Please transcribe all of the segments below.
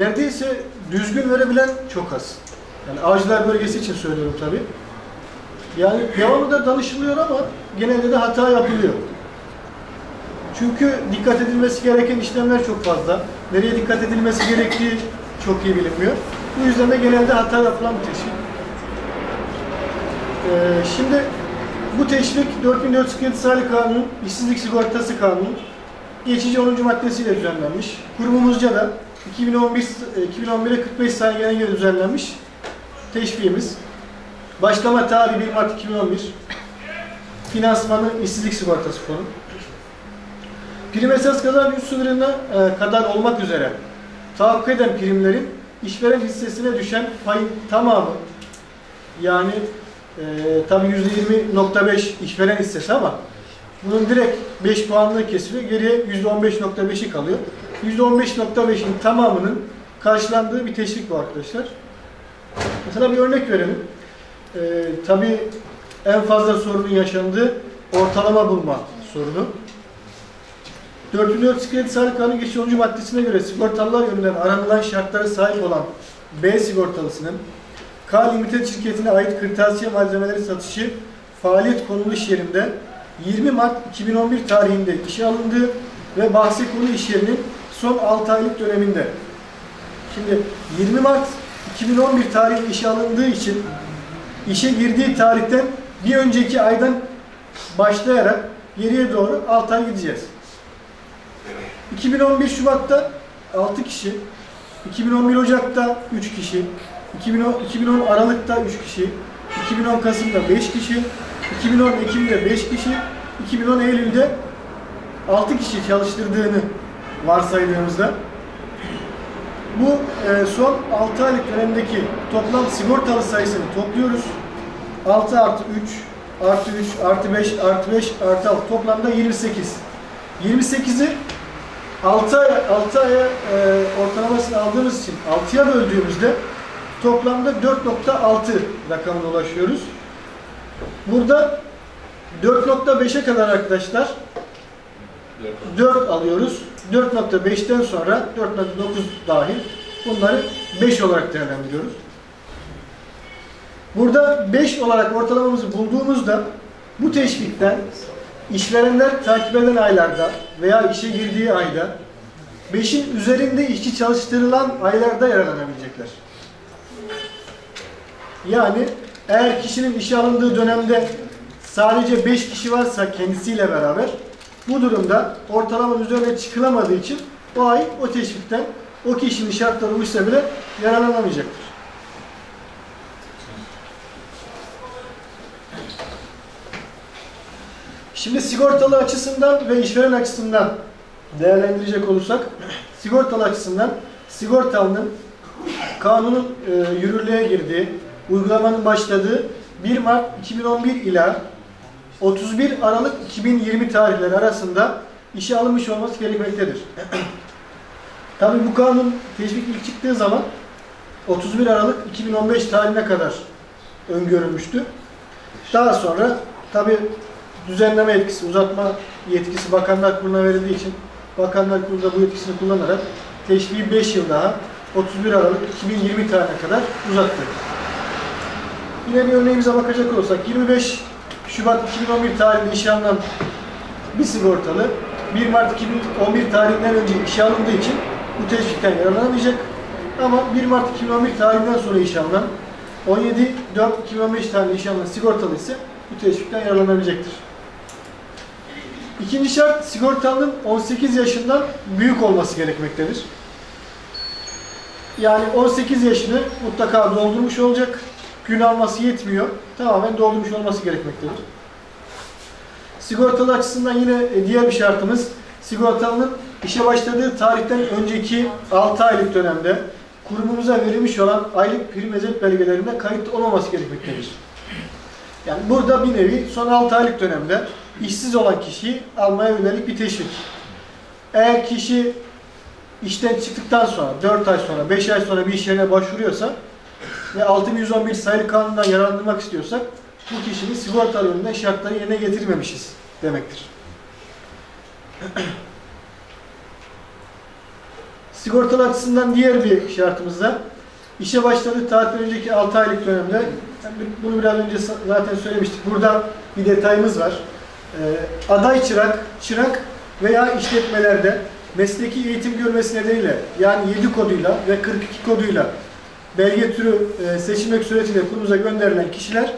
Neredeyse düzgün verebilen çok az. Yani avcılar bölgesi için söylüyorum tabii. Yani devamlı danışılıyor ama genelde de hata yapılıyor. Çünkü dikkat edilmesi gereken işlemler çok fazla. Nereye dikkat edilmesi gerektiği çok iyi bilinmiyor. Bu yüzden de genelde hata yapılan bir teşvik. Ee, şimdi bu teşvik 4447 sayılı kanun, işsizlik sigortası kanunu geçici 10. maddesiyle düzenlenmiş. Kurumumuzca da 2011 2011'e 45 sayı genelge düzenlenmiş teşviğimiz. Başlama tarihi 1 Mart 2011. Finansmanı işsizlik sigortası fonu. Prim esas kazanç sınırına e, kadar olmak üzere tahakkuk eden primlerin işveren hissesine düşen payın tamamı yani e, tabi %20.5 işveren hissesi ama bunun direkt 5 puanlığı kesiliyor. Geriye %15.5'i kalıyor. %15.5'in tamamının karşılandığı bir teşvik bu arkadaşlar. Mesela bir örnek verelim. Ee, tabii en fazla sorunun yaşandığı ortalama bulma sorunu. 404 Kredi Sağlık Kanunu geçici 10. maddesine göre sigortalılar yönünden aranılan şartlara sahip olan B sigortalısının K Limited şirketine ait kırtasiye malzemeleri satışı faaliyet konulu iş yerinde 20 Mart 2011 tarihinde işe alındığı ve bahsi konu iş yerinin son 6 aylık döneminde. Şimdi 20 Mart 2011 tarihinde işe alındığı için işe girdiği tarihten bir önceki aydan başlayarak geriye doğru 6 ay gideceğiz. 2011 Şubat'ta 6 kişi, 2011 Ocak'ta 3 kişi, 2010, 2010 Aralık'ta 3 kişi, 2010 Kasım'da 5 kişi, 2010 Ekim'de 5 kişi, 2010 Eylül'de 6 kişi çalıştırdığını varsaydığımızda bu e, son 6 aylık dönemdeki toplam sigortalı sayısını topluyoruz. 6 artı 3 artı 3 artı 5 artı 5 artı 6 toplamda 28. 28'i 6 ay 6 aya e, ortalamasını aldığımız için 6'ya böldüğümüzde toplamda 4.6 rakamına ulaşıyoruz. Burada 4.5'e kadar arkadaşlar 4 alıyoruz. 4.5'ten sonra 4.9 dahil bunları 5 olarak değerlendiriyoruz. Burada 5 olarak ortalamamızı bulduğumuzda bu teşvikten işverenler takip eden aylarda veya işe girdiği ayda 5'in üzerinde işçi çalıştırılan aylarda yararlanabilecekler. Yani eğer kişinin işe alındığı dönemde sadece 5 kişi varsa kendisiyle beraber bu durumda ortalamanın üzerine çıkılamadığı için o ay o teşvikten o kişinin şartları uysa bile yararlanamayacaktır. Şimdi sigortalı açısından ve işveren açısından değerlendirecek olursak sigortalı açısından sigortalının kanunun e, yürürlüğe girdiği, uygulamanın başladığı 1 Mart 2011 ila 31 Aralık 2020 tarihleri arasında işe alınmış olması gerekmektedir. Tabi bu kanun teşvik ilk çıktığı zaman 31 Aralık 2015 tarihine kadar öngörülmüştü. Daha sonra tabi düzenleme yetkisi, uzatma yetkisi Bakanlar Kurulu'na verildiği için Bakanlar Kurulu da bu yetkisini kullanarak teşviği 5 yıl daha 31 Aralık 2020 tarihine kadar uzattı. Yine bir örneğimize bakacak olursak 25 Şubat 2011 tarihinde işe bir sigortalı 1 Mart 2011 tarihinden önce işe alındığı için bu teşvikten yararlanamayacak. Ama 1 Mart 2011 tarihinden sonra işe alınan 17 4 2015 tarihinde işe alınan sigortalı ise bu teşvikten yararlanabilecektir. İkinci şart sigortalının 18 yaşından büyük olması gerekmektedir. Yani 18 yaşını mutlaka doldurmuş olacak. Gün alması yetmiyor. Tamamen doldurmuş olması gerekmektedir. Sigortalı açısından yine e, diğer bir şartımız sigortalının işe başladığı tarihten önceki 6 aylık dönemde kurumumuza verilmiş olan aylık prim mezet belgelerinde kayıt olmaması gerekmektedir. Yani burada bir nevi son 6 aylık dönemde işsiz olan kişiyi almaya yönelik bir teşvik. Eğer kişi işten çıktıktan sonra 4 ay sonra 5 ay sonra bir iş yerine başvuruyorsa ve 6111 sayılı kanundan yararlanmak istiyorsak bu kişinin sigortalı yönünden şartları yerine getirmemişiz demektir. Sigortalı açısından diğer bir şartımız da işe başladığı tarihten önceki 6 aylık dönemde bunu biraz önce zaten söylemiştik. Burada bir detayımız var. Ee, aday çırak, çırak veya işletmelerde mesleki eğitim görmesi nedeniyle yani 7 koduyla ve 42 koduyla belge türü e, seçilmek suretiyle kurumuza gönderilen kişiler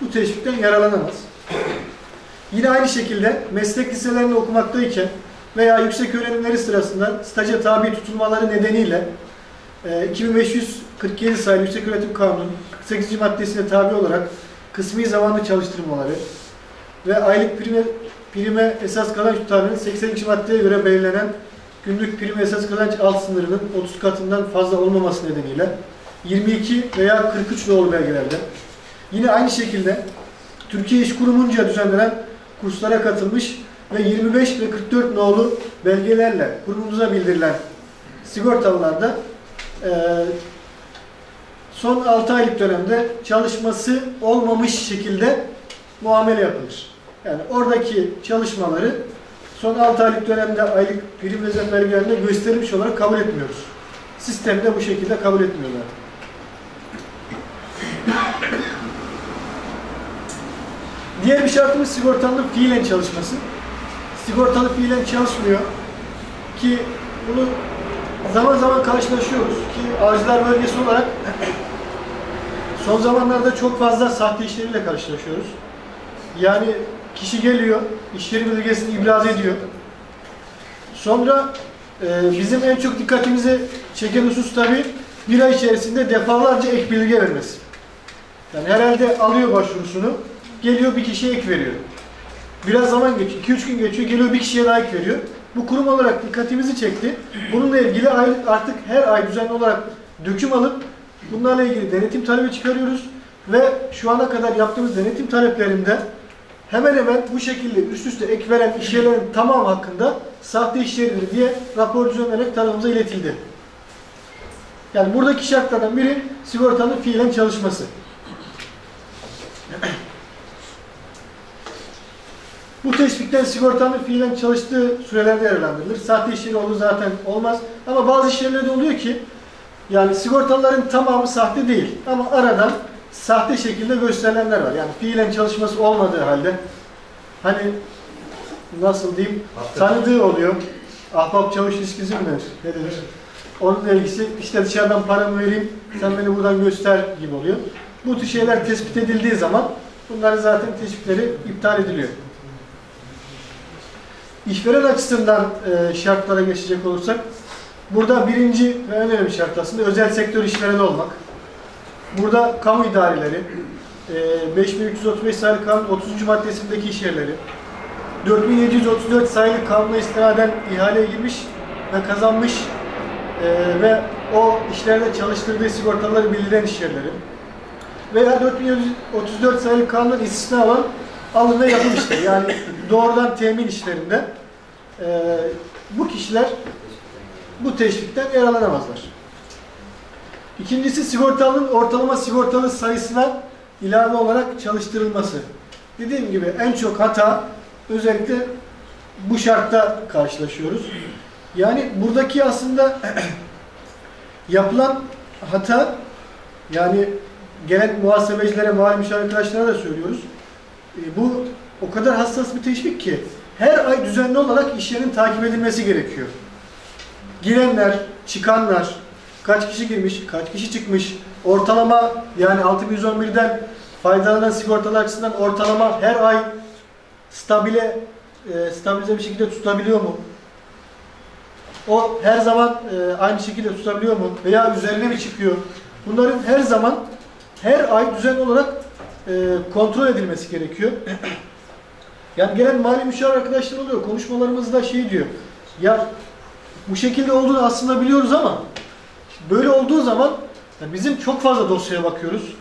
bu teşvikten yararlanamaz. Yine aynı şekilde meslek liselerinde okumaktayken veya yüksek öğrenimleri sırasında staja tabi tutulmaları nedeniyle 2547 e, sayılı Yüksek Öğretim Kanunu 48. maddesine tabi olarak kısmi zamanlı çalıştırmaları ve aylık prime, prime esas kazanç tutarının 82. maddeye göre belirlenen günlük prim esas kazanç alt sınırının 30 katından fazla olmaması nedeniyle 22 veya 43 doğru belgelerde yine aynı şekilde Türkiye İş Kurumunca düzenlenen kurslara katılmış ve 25 ve 44 nolu belgelerle kurumumuza bildirilen sigortalılarda e, son 6 aylık dönemde çalışması olmamış şekilde muamele yapılır. Yani oradaki çalışmaları son 6 aylık dönemde aylık prim rezerv belgelerinde gösterilmiş olarak kabul etmiyoruz. Sistemde bu şekilde kabul etmiyorlar. Diğer bir şartımız sigortalı fiilen çalışması. Sigortalı fiilen çalışmıyor ki bunu zaman zaman karşılaşıyoruz ki avcılar bölgesi olarak son zamanlarda çok fazla sahte işleriyle karşılaşıyoruz. Yani kişi geliyor, iş yeri ibraz ediyor. Sonra e, bizim en çok dikkatimizi çeken husus tabi bir ay içerisinde defalarca ek bilgi vermesi. Yani herhalde alıyor başvurusunu, geliyor bir kişiye ek veriyor. Biraz zaman geçiyor, 2-3 gün geçiyor, geliyor bir kişiye daha ek veriyor. Bu kurum olarak dikkatimizi çekti. Bununla ilgili artık her ay düzenli olarak döküm alıp bunlarla ilgili denetim talebi çıkarıyoruz. Ve şu ana kadar yaptığımız denetim taleplerinde hemen hemen bu şekilde üst üste ek veren işyerlerin tamamı hakkında sahte işyeridir diye rapor düzenlenerek tarafımıza iletildi. Yani buradaki şartlardan biri sigortanın fiilen çalışması. Bu teşvikten sigortanın fiilen çalıştığı sürelerde yararlandırılır. Sahte işleri olduğu zaten olmaz. Ama bazı işlerde oluyor ki yani sigortalıların tamamı sahte değil. Ama aradan sahte şekilde gösterilenler var. Yani fiilen çalışması olmadığı halde hani nasıl diyeyim tanıdığı oluyor. Ahbap çavuş ilişkisi mi denir? Ne denir? Onun ilgisi işte dışarıdan paramı vereyim sen beni buradan göster gibi oluyor. Bu tür şeyler tespit edildiği zaman bunların zaten teşvikleri iptal ediliyor. İşveren açısından e, şartlara geçecek olursak, burada birinci ve en önemli şart aslında özel sektör işvereni olmak. Burada kamu idareleri, e, 5335 sayılı kanun 30. maddesindeki iş yerleri, 4734 sayılı kanuna istinaden ihaleye girmiş ve kazanmış e, ve o işlerde çalıştırdığı sigortaları bildiren iş yerleri veya 4734 sayılı kanunun istisna olan alım ve yapım işleri yani doğrudan temin işlerinde e, bu kişiler bu teşvikten yararlanamazlar. İkincisi sigortalının ortalama sigortalı sayısına ilave olarak çalıştırılması. Dediğim gibi en çok hata özellikle bu şartta karşılaşıyoruz. Yani buradaki aslında yapılan hata yani gelen muhasebecilere, mali müşavir arkadaşlara da söylüyoruz. E, bu o kadar hassas bir teşvik ki her ay düzenli olarak iş yerinin takip edilmesi gerekiyor. Girenler, çıkanlar, kaç kişi girmiş, kaç kişi çıkmış, ortalama yani 6111'den faydalanan sigortalar açısından ortalama her ay stabile e, stabilize bir şekilde tutabiliyor mu? O her zaman e, aynı şekilde tutabiliyor mu? Veya üzerine mi çıkıyor? Bunların her zaman her ay düzenli olarak kontrol edilmesi gerekiyor. yani gelen mali müşavir arkadaşlar oluyor. Konuşmalarımızda şey diyor. Ya bu şekilde olduğunu aslında biliyoruz ama böyle olduğu zaman bizim çok fazla dosyaya bakıyoruz.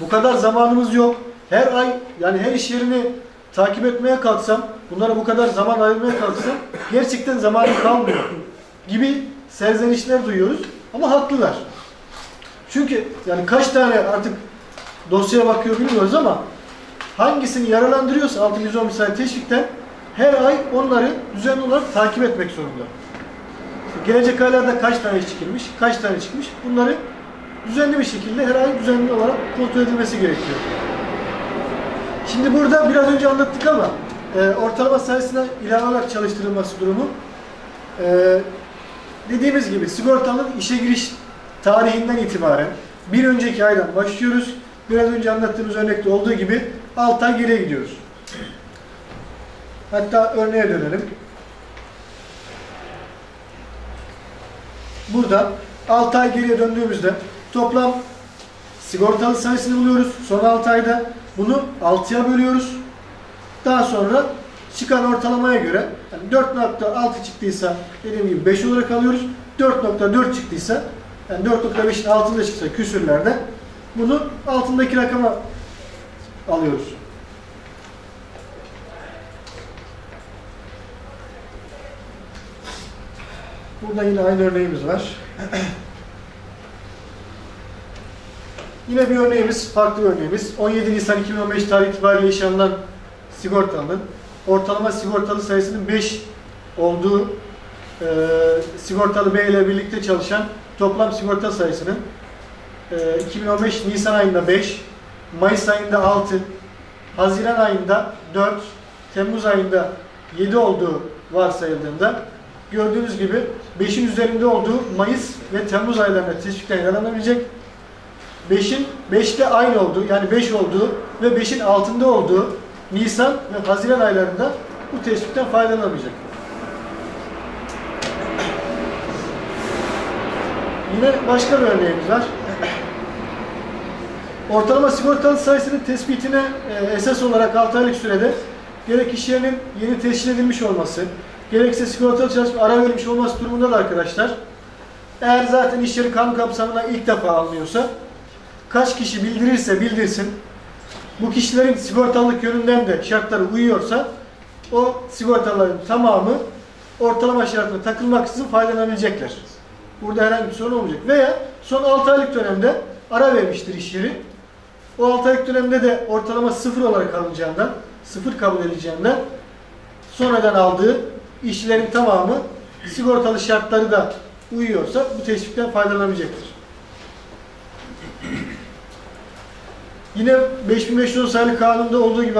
Bu kadar zamanımız yok. Her ay yani her iş yerini takip etmeye kalksam, bunlara bu kadar zaman ayırmaya kalksam gerçekten zamanım kalmıyor gibi serzenişler duyuyoruz. Ama haklılar. Çünkü yani kaç tane artık dosyaya bakıyor bilmiyoruz ama hangisini yaralandırıyorsa 6110 misal teşvikten her ay onları düzenli olarak takip etmek zorunda. gelecek aylarda kaç tane çıkılmış, kaç tane çıkmış bunları düzenli bir şekilde her ay düzenli olarak kontrol edilmesi gerekiyor. Şimdi burada biraz önce anlattık ama e, ortalama sayısına ilave olarak çalıştırılması durumu e, dediğimiz gibi sigortalının işe giriş tarihinden itibaren bir önceki aydan başlıyoruz. Biraz önce anlattığımız örnekte olduğu gibi 6 ay geriye gidiyoruz. Hatta örneğe dönelim. Burada 6 ay geriye döndüğümüzde toplam sigortalı sayısını buluyoruz. Son 6 ayda bunu 6'ya bölüyoruz. Daha sonra çıkan ortalamaya göre yani 4.6 çıktıysa dediğim gibi 5 olarak alıyoruz. 4.4 çıktıysa yani 4.5'in altında çıksa küsürlerde bunu altındaki rakama alıyoruz. Burada yine aynı örneğimiz var. yine bir örneğimiz, farklı bir örneğimiz. 17 Nisan 2015 tarih itibariyle işe alınan sigortalının ortalama sigortalı sayısının 5 olduğu e, sigortalı B ile birlikte çalışan toplam sigorta sayısının 2015 Nisan ayında 5, Mayıs ayında 6, Haziran ayında 4, Temmuz ayında 7 olduğu varsayıldığında gördüğünüz gibi 5'in üzerinde olduğu Mayıs ve Temmuz aylarında teşvikten yararlanabilecek. 5'in 5'te aynı olduğu yani 5 olduğu ve 5'in altında olduğu Nisan ve Haziran aylarında bu teşvikten faydalanamayacak. Yine başka bir örneğimiz var. Ortalama sigortalı sayısının tespitine e, esas olarak 6 aylık sürede gerek iş yerinin yeni teşkil edilmiş olması, gerekse sigortalı çalışma ara verilmiş olması durumunda da arkadaşlar eğer zaten iş yeri kanun kapsamına ilk defa alınıyorsa kaç kişi bildirirse bildirsin bu kişilerin sigortalılık yönünden de şartları uyuyorsa o sigortaların tamamı ortalama şartına takılmaksızın faydalanabilecekler. Burada herhangi bir sorun olmayacak. Veya son 6 aylık dönemde ara vermiştir iş yeri. O 6 aylık dönemde de ortalama sıfır olarak alınacağından, sıfır kabul edileceğinden sonradan aldığı işçilerin tamamı sigortalı şartları da uyuyorsa bu teşvikten faydalanabilecektir. Yine 5510 sayılı kanunda olduğu gibi